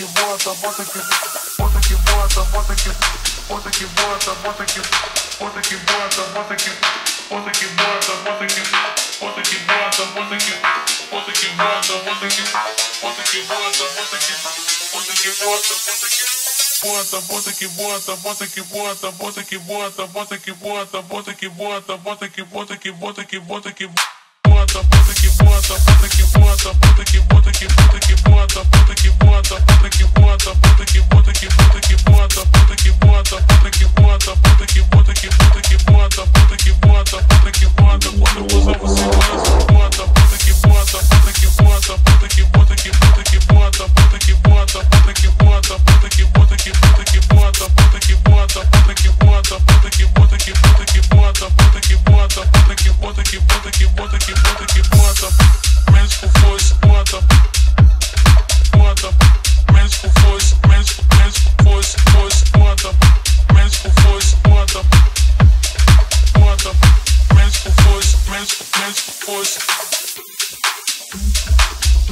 его отработать отработать его отработать отработать его отработать отработать его отработать отработать его отработать отработать его отработать отработать его отработать отработать его отработать отработать его отработать бота, ботаки, бота, ботаки, бота, ботаки, бота, ботаки, бота, ботаки, бота, ботаки, ботаки, ботаки, ботаки, бота, ботаки, бота, ботаки, бота, ботаки,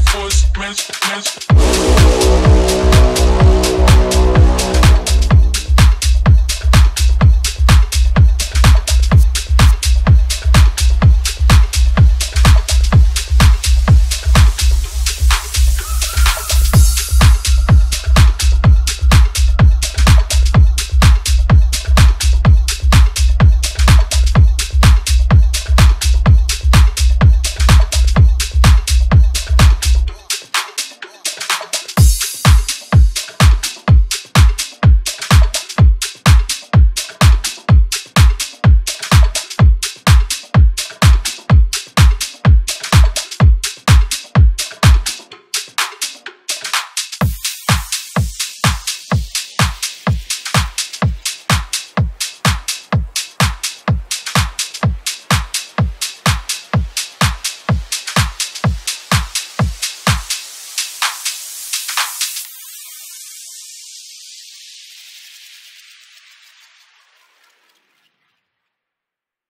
voice, man's, man's.